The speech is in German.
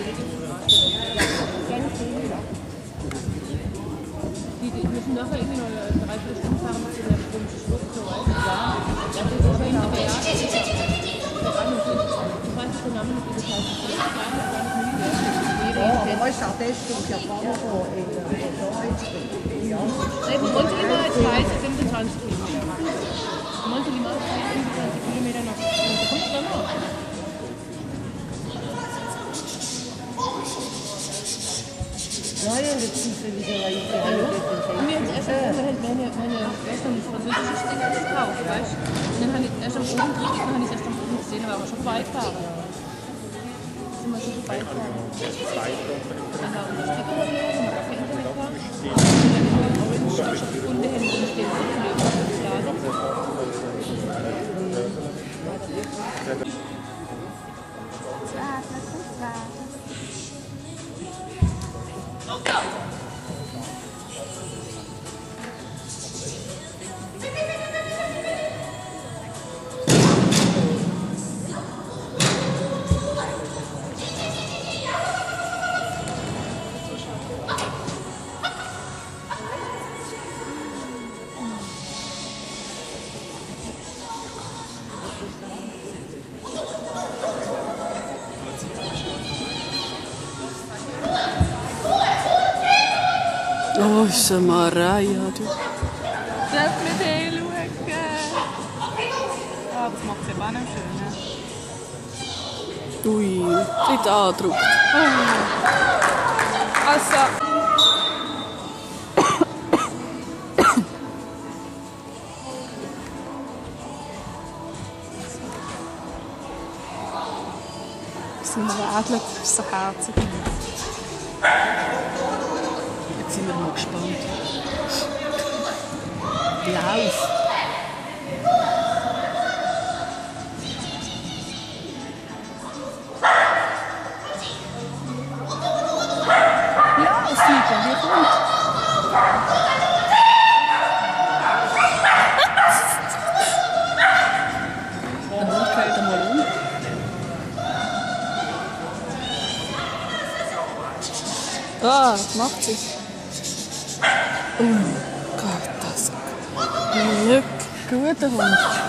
Die, die müssen nachher irgendwie noch eine Dreiviertelstunde fahren zu der komischen Schlucht, so weißt du. Ja. Das ist so. Der Rand und ich weiß nicht genau, wie das heißt. Das ist ein kleines, kleines Mühle. Ja, ma ist auch das stimmt ja vorne vor in der Ja. Eben, Montelima ist heißt 25 Kilometer. Montelima ist 25 Kilometer nach. Da es und jetzt sind wir wieder weiter. Hallo? Und wir haben erst am Oben, meine, meine Schwester die französische Sticker gekauft, weißt? Und dann habe ich erst am Oben gekriegt, dann habe ich es erst am Oben gesehen, aber schon vorbeigefahren. Sind wir schon vorbeigefahren. Haben wir Sticker haben auf Internet gefahren. Oh, ist eine Maria, du. Darf nicht hinschauen? Ah, das macht es eben schön. Ui, nicht andruckt. Also. sind Wädler, das ist so herzig. Jetzt sind wir mal gespannt. Lauf! Ja, es liegt ja, wie kommt. Dann fällt er mal um. Ah, was macht sie? Oh Look, good one.